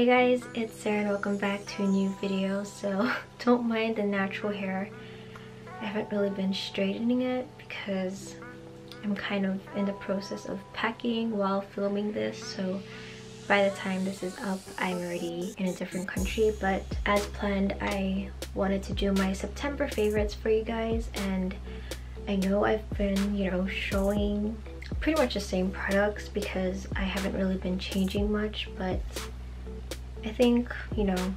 Hey guys, it's Sera and welcome back to a new video. So don't mind the natural hair. I haven't really been straightening it because I'm kind of in the process of packing while filming this. So by the time this is up, I'm already in a different country. But as planned, I wanted to do my September favorites for you guys. And I know I've been, you know, showing pretty much the same products because I haven't really been changing much. But I think, you know,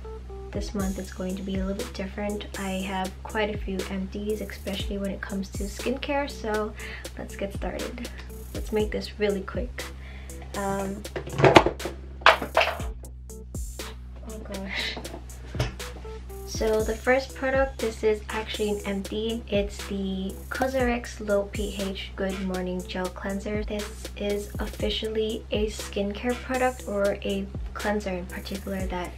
this month is going to be a little bit different. I have quite a few empties, especially when it comes to skincare, so let's get started. Let's make this really quick. Um, oh gosh. So the first product, this is actually an empty. It's the Cosrx Low pH Good Morning Gel Cleanser. This is officially a skincare product or a cleanser in particular that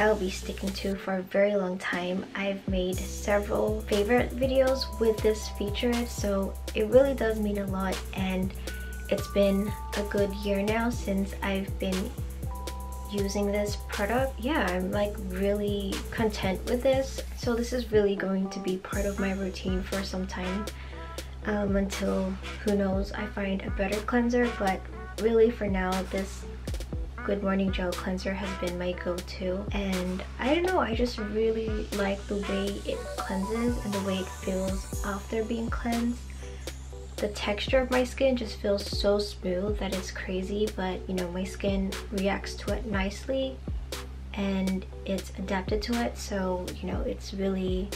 I'll be sticking to for a very long time. I've made several favorite videos with this feature so it really does mean a lot and it's been a good year now since I've been using this product yeah i'm like really content with this. So this is really going to be part of my routine for some time um, until who knows I find a better cleanser. But really for now this Good Morning Gel Cleanser has been my go-to. And I don't know I just really like the way it cleanses and the way it feels after being cleansed the texture of my skin just feels so smooth that it's crazy but you know my skin reacts to it nicely and it's adapted to it so you know it's really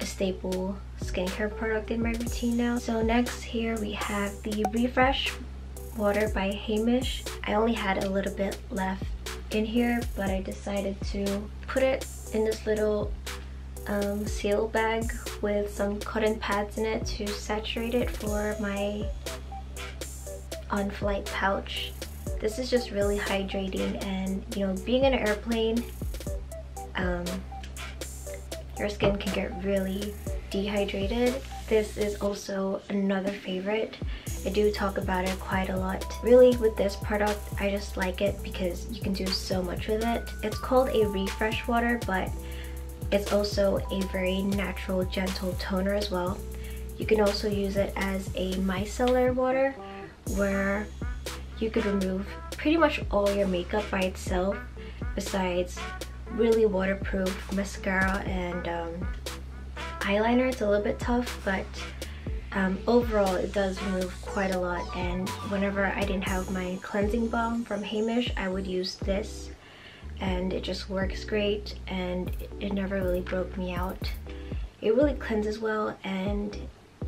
a staple skincare product in my routine now so next here we have the refresh water by Heimish. I only had a little bit left in here but I decided to put it in this little um, seal bag with some cotton pads in it to saturate it for my on-flight pouch. This is just really hydrating and you know being in an airplane um, your skin can get really dehydrated. This is also another favorite. I do talk about it quite a lot. Really with this product, I just like it because you can do so much with it. It's called a refresh water but it's also a very natural, gentle toner as well. You can also use it as a micellar water where you could remove pretty much all your makeup by itself besides really waterproof mascara and um, eyeliner. It's a little bit tough but um, overall it does remove quite a lot and whenever I didn't have my cleansing balm from Heimish, I would use this and it just works great and it never really broke me out. It really cleanses well and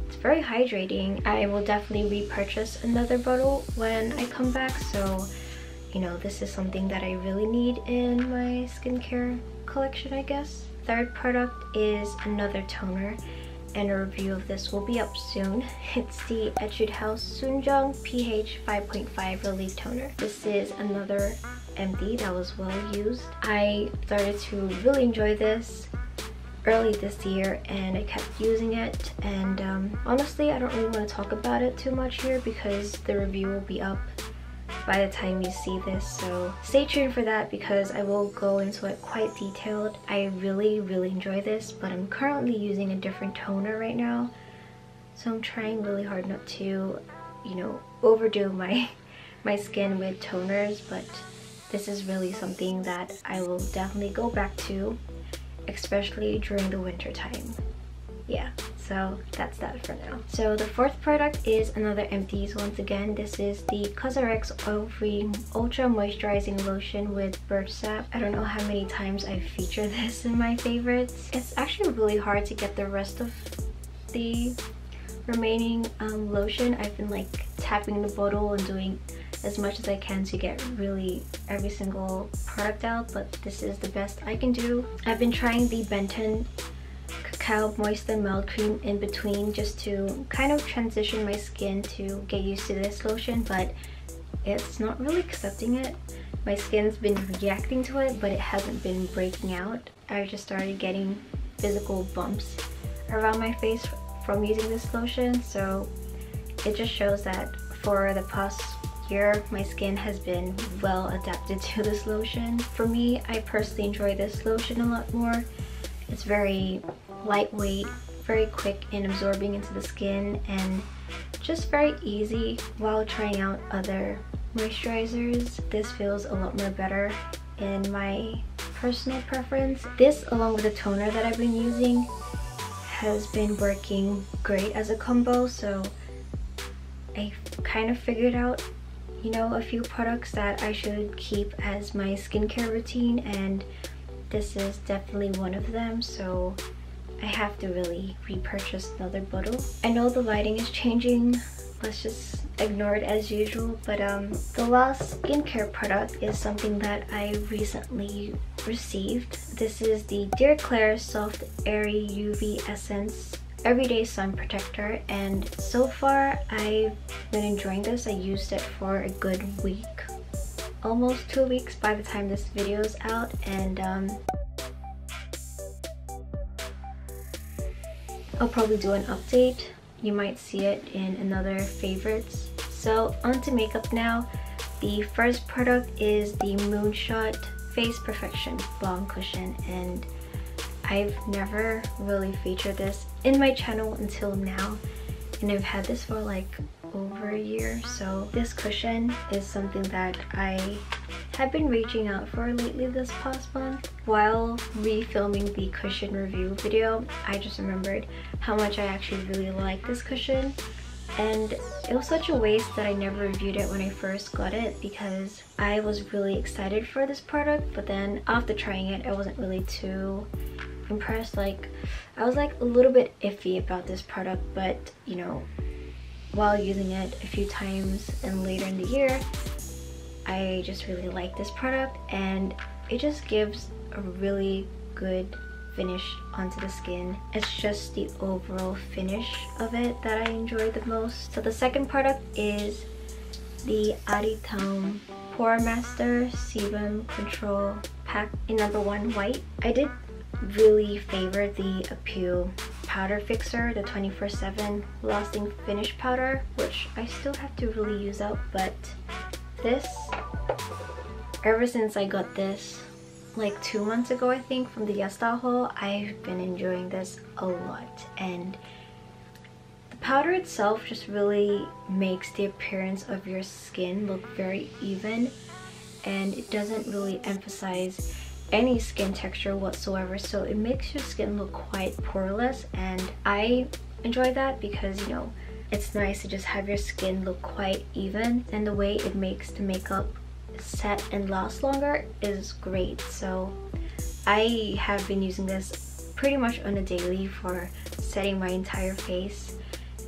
it's very hydrating. I will definitely repurchase another bottle when I come back so you know this is something that I really need in my skincare collection I guess. Third product is another toner and a review of this will be up soon. It's the Etude House Soon Jung pH 5.5 Relief Toner. This is another empty that was well used. I started to really enjoy this early this year and I kept using it and um, honestly I don't really want to talk about it too much here because the review will be up by the time you see this so stay tuned for that because I will go into it quite detailed. I really really enjoy this but I'm currently using a different toner right now so I'm trying really hard not to you know overdo my my skin with toners but this is really something that I will definitely go back to, especially during the winter time. Yeah, so that's that for now. So the fourth product is another empties. Once again, this is the Cosrx Oil Free Ultra Moisturizing Lotion with birch sap. I don't know how many times I've featured this in my favorites. It's actually really hard to get the rest of the remaining um, lotion. I've been like tapping the bottle and doing as much as I can to get really every single product out but this is the best I can do. I've been trying the Benton Cacao Moist and Melt Cream in between just to kind of transition my skin to get used to this lotion but it's not really accepting it. My skin's been reacting to it but it hasn't been breaking out. I just started getting physical bumps around my face from using this lotion so it just shows that for the past year my skin has been well adapted to this lotion. For me, I personally enjoy this lotion a lot more. It's very lightweight, very quick in absorbing into the skin and just very easy while trying out other moisturizers. This feels a lot more better in my personal preference. This along with the toner that I've been using has been working great as a combo so I kind of figured out you know a few products that I should keep as my skincare routine and this is definitely one of them so I have to really repurchase another bottle. I know the lighting is changing. Let's just ignore it as usual but um the last skincare product is something that i recently received. This is the Dear Klairs soft airy uv essence everyday sun protector and so far i've been enjoying this. I used it for a good week almost two weeks by the time this video is out and um I'll probably do an update you might see it in another favorites. So onto makeup now. The first product is the Moonshot Face Perfection Balm Cushion and I've never really featured this in my channel until now and I've had this for like over a year so this cushion is something that I have been reaching out for lately this past month. While refilming the cushion review video, I just remembered how much I actually really like this cushion and it was such a waste that I never reviewed it when I first got it because I was really excited for this product but then after trying it I wasn't really too impressed like I was like a little bit iffy about this product but you know while using it a few times and later in the year I just really like this product and it just gives a really good finish onto the skin. It's just the overall finish of it that I enjoy the most. So the second product is the Aritaum Pore Master Sebum Control Pact in number one white. I did really favor the Appeal powder fixer, the 24-7 lasting finish powder, which I still have to really use up, but this ever since I got this like two months ago I think from the YesStyle haul I've been enjoying this a lot. And the powder itself just really makes the appearance of your skin look very even and it doesn't really emphasize any skin texture whatsoever. So it makes your skin look quite poreless and I enjoy that because you know it's nice to just have your skin look quite even and the way it makes the makeup set and last longer is great so I have been using this pretty much on a daily for setting my entire face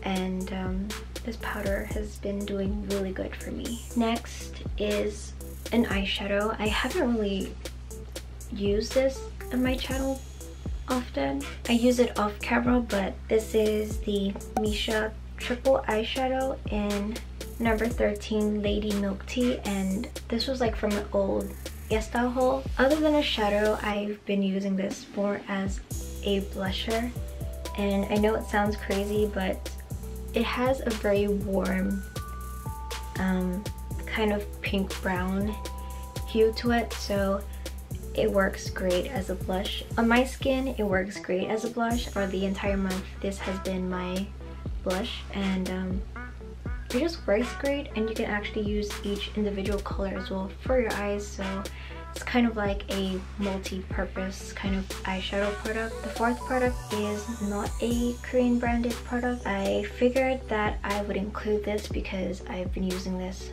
and um, this powder has been doing really good for me. Next is an eyeshadow. I haven't really used this on my channel often. I use it off camera but this is the Missha triple eyeshadow in number 13 Lady Milk Tea and this was like from an old YesStyle haul. Other than a shadow, I've been using this more as a blusher and I know it sounds crazy but it has a very warm um, kind of pink brown hue to it so it works great as a blush. On my skin, it works great as a blush. For the entire month, this has been my blush and um, it just works great and you can actually use each individual color as well for your eyes so it's kind of like a multi-purpose kind of eyeshadow product. The fourth product is not a Korean branded product. I figured that I would include this because I've been using this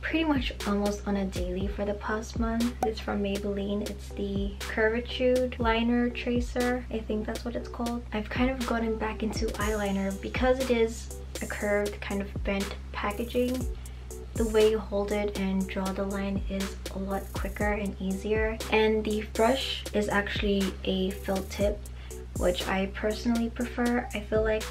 pretty much almost on a daily for the past month. It's from Maybelline. It's the Curvitude Liner Tracer. I think that's what it's called. I've kind of gotten back into eyeliner because it is a curved kind of bent packaging the way you hold it and draw the line is a lot quicker and easier and the brush is actually a felt tip which I personally prefer I feel like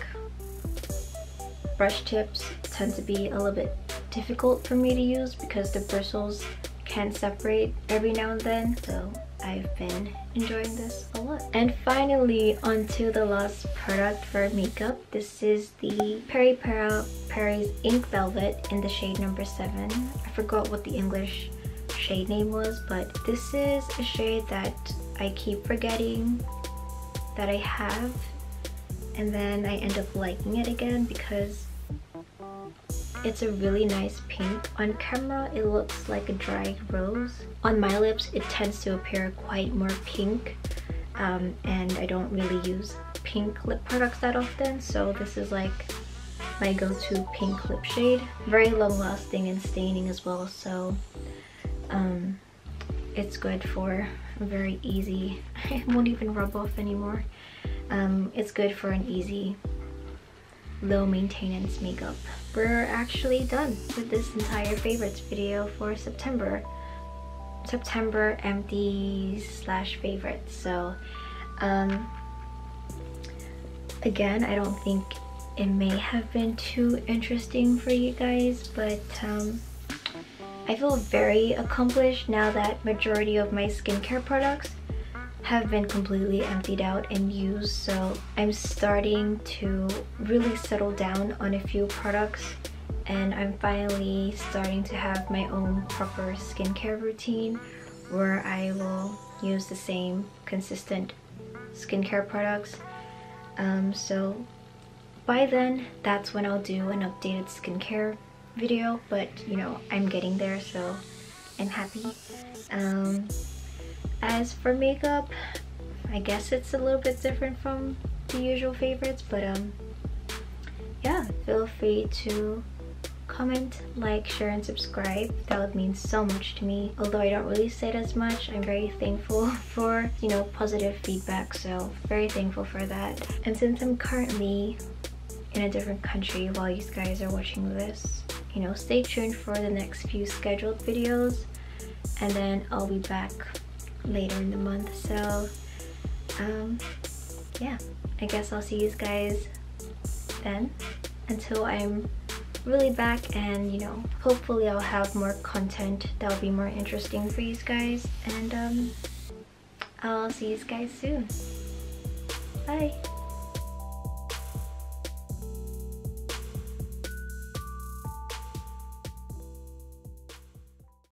brush tips tend to be a little bit difficult for me to use because the bristles can separate every now and then so I've been enjoying this a lot. And finally, onto the last product for makeup. This is the Peripera Ink Velvet in the shade number 7. I forgot what the English shade name was, but this is a shade that I keep forgetting that I have and then I end up liking it again because it's a really nice pink. On camera, it looks like a dried rose. On my lips, it tends to appear quite more pink um, and I don't really use pink lip products that often so this is like my go-to pink lip shade. Very long lasting and staining as well so um, it's good for very easy, it won't even rub off anymore. Um, it's good for an easy low maintenance makeup. We're actually done with this entire favorites video for September. September empties slash favorites. So um, again, I don't think it may have been too interesting for you guys, but um, I feel very accomplished now that majority of my skincare products have been completely emptied out and used so I'm starting to really settle down on a few products and I'm finally starting to have my own proper skincare routine where I will use the same consistent skincare products. Um, so by then that's when I'll do an updated skincare video but you know I'm getting there so I'm happy. Um, as for makeup, I guess it's a little bit different from the usual favorites, but um, yeah, feel free to comment, like, share, and subscribe. That would mean so much to me. Although I don't really say it as much, I'm very thankful for, you know, positive feedback. So very thankful for that. And since I'm currently in a different country while you guys are watching this, you know, stay tuned for the next few scheduled videos. And then I'll be back later in the month. So um yeah. I guess i'll see you guys then until i'm really back and you know hopefully i'll have more content that'll be more interesting for you guys. And um i'll see you guys soon. Bye